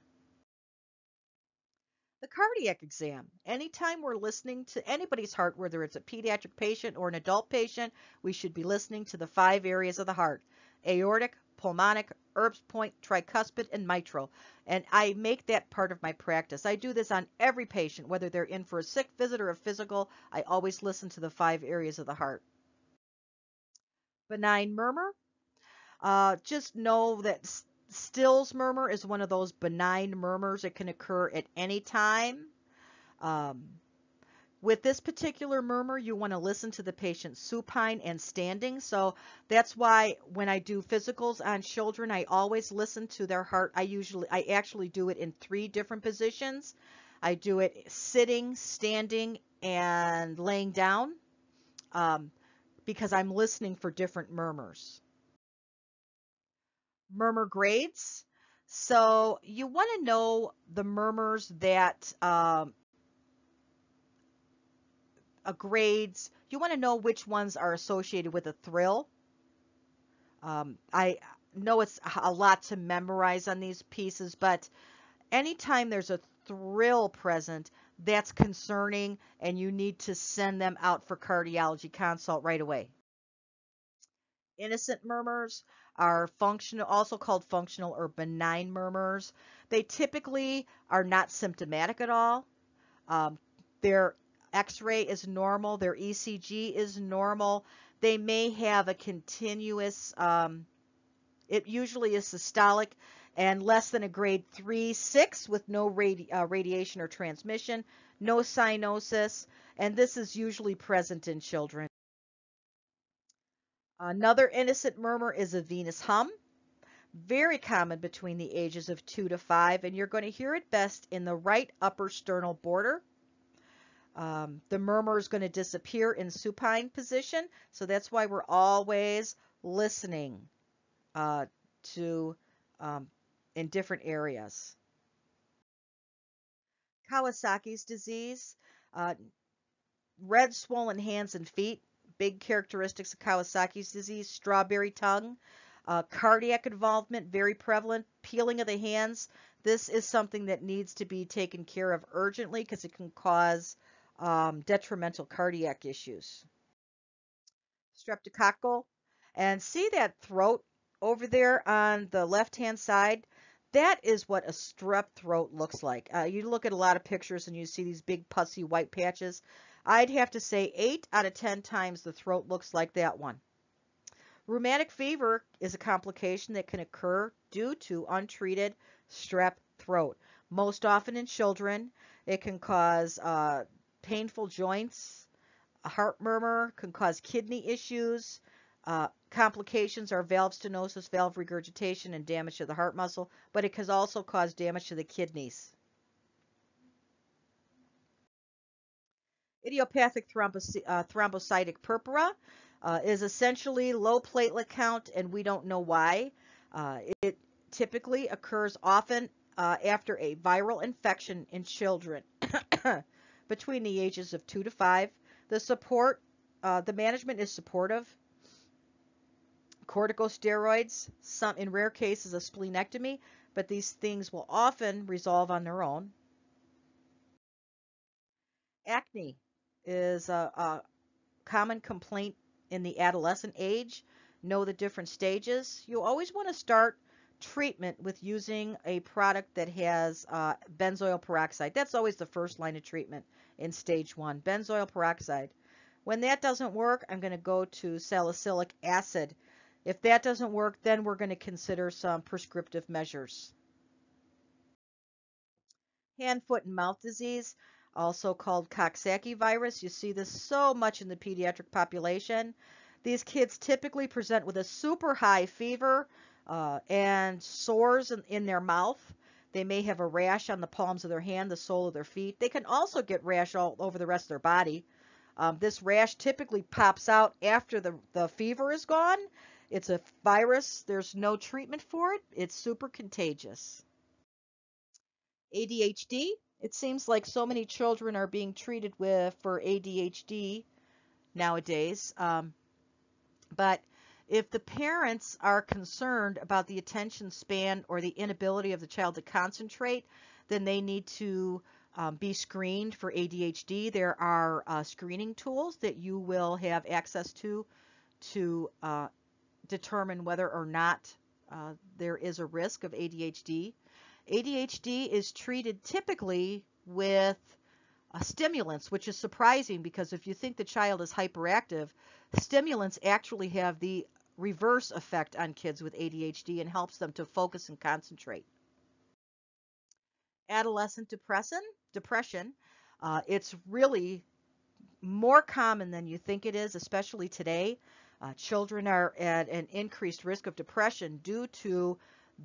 The cardiac exam. Anytime we're listening to anybody's heart, whether it's a pediatric patient or an adult patient, we should be listening to the five areas of the heart aortic, pulmonic, Erb's point, tricuspid, and mitral. And I make that part of my practice. I do this on every patient, whether they're in for a sick visit or a physical. I always listen to the five areas of the heart. Benign murmur. Uh, just know that Still's murmur is one of those benign murmurs. It can occur at any time. Um, with this particular murmur, you want to listen to the patient supine and standing. So that's why when I do physicals on children, I always listen to their heart. I usually, I actually do it in three different positions. I do it sitting, standing, and laying down um, because I'm listening for different murmurs. Murmur grades. So you want to know the murmurs that um, uh, grades. You want to know which ones are associated with a thrill. Um, I know it's a lot to memorize on these pieces, but anytime there's a thrill present, that's concerning, and you need to send them out for cardiology consult right away. Innocent murmurs are functional, also called functional or benign murmurs. They typically are not symptomatic at all. Um, they're x-ray is normal, their ECG is normal. They may have a continuous, um, it usually is systolic and less than a grade 3, 6 with no radi uh, radiation or transmission, no cyanosis, and this is usually present in children. Another innocent murmur is a venous hum, very common between the ages of 2 to 5, and you're going to hear it best in the right upper sternal border. Um, the murmur is going to disappear in supine position, so that's why we're always listening uh, to um, in different areas. Kawasaki's disease, uh, red swollen hands and feet, big characteristics of Kawasaki's disease, strawberry tongue, uh, cardiac involvement, very prevalent, peeling of the hands. This is something that needs to be taken care of urgently because it can cause um, detrimental cardiac issues. Streptococcal. And see that throat over there on the left-hand side? That is what a strep throat looks like. Uh, you look at a lot of pictures and you see these big pussy white patches. I'd have to say 8 out of 10 times the throat looks like that one. Rheumatic fever is a complication that can occur due to untreated strep throat. Most often in children, it can cause uh, painful joints, a heart murmur, can cause kidney issues. Uh, complications are valve stenosis, valve regurgitation, and damage to the heart muscle, but it can also cause damage to the kidneys. Idiopathic thrombos uh, thrombocytic purpura uh, is essentially low platelet count, and we don't know why. Uh, it typically occurs often uh, after a viral infection in children between the ages of 2 to 5. The support, uh, the management is supportive. Corticosteroids, some in rare cases a splenectomy, but these things will often resolve on their own. Acne is a, a common complaint in the adolescent age, know the different stages. You always want to start treatment with using a product that has uh, benzoyl peroxide. That's always the first line of treatment in stage one, benzoyl peroxide. When that doesn't work, I'm going to go to salicylic acid. If that doesn't work, then we're going to consider some prescriptive measures. Hand, foot, and mouth disease, also called Coxsackie virus. You see this so much in the pediatric population. These kids typically present with a super high fever uh, and sores in, in their mouth. They may have a rash on the palms of their hand, the sole of their feet. They can also get rash all over the rest of their body. Um, this rash typically pops out after the, the fever is gone. It's a virus. There's no treatment for it. It's super contagious. ADHD. It seems like so many children are being treated with for ADHD nowadays. Um, but if the parents are concerned about the attention span or the inability of the child to concentrate, then they need to um, be screened for ADHD. There are uh, screening tools that you will have access to to uh, determine whether or not uh, there is a risk of ADHD. ADHD is treated typically with stimulants, which is surprising because if you think the child is hyperactive, stimulants actually have the reverse effect on kids with ADHD and helps them to focus and concentrate. Adolescent depression, depression, uh, it's really more common than you think it is, especially today. Uh, children are at an increased risk of depression due to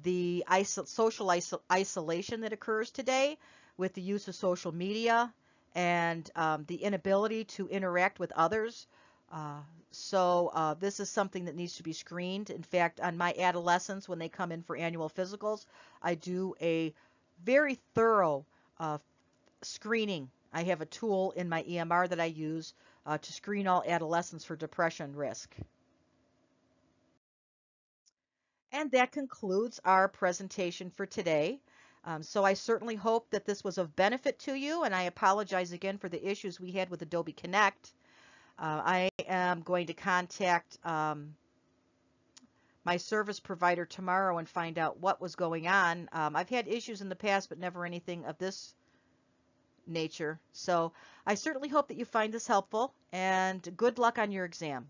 the iso social iso isolation that occurs today with the use of social media and um, the inability to interact with others. Uh, so uh, this is something that needs to be screened. In fact, on my adolescents, when they come in for annual physicals, I do a very thorough uh, screening. I have a tool in my EMR that I use uh, to screen all adolescents for depression risk. And that concludes our presentation for today. Um, so I certainly hope that this was of benefit to you, and I apologize again for the issues we had with Adobe Connect. Uh, I am going to contact um, my service provider tomorrow and find out what was going on. Um, I've had issues in the past, but never anything of this nature. So I certainly hope that you find this helpful, and good luck on your exam.